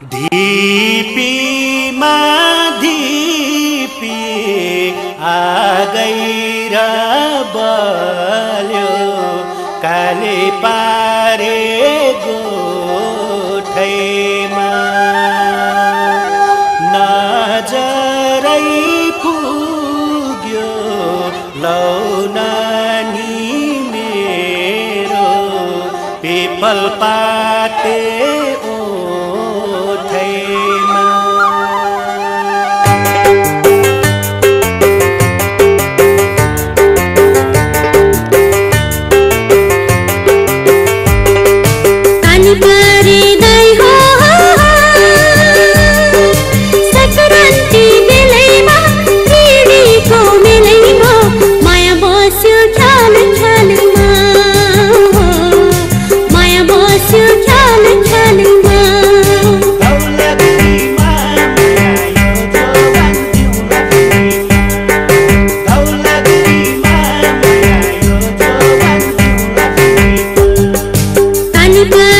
धिपीमा धिपी आगैर बल्यो काले पारे गोठैमा। नजरै पुग्यो लौनानी मेरो पिपल पाते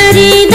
हरी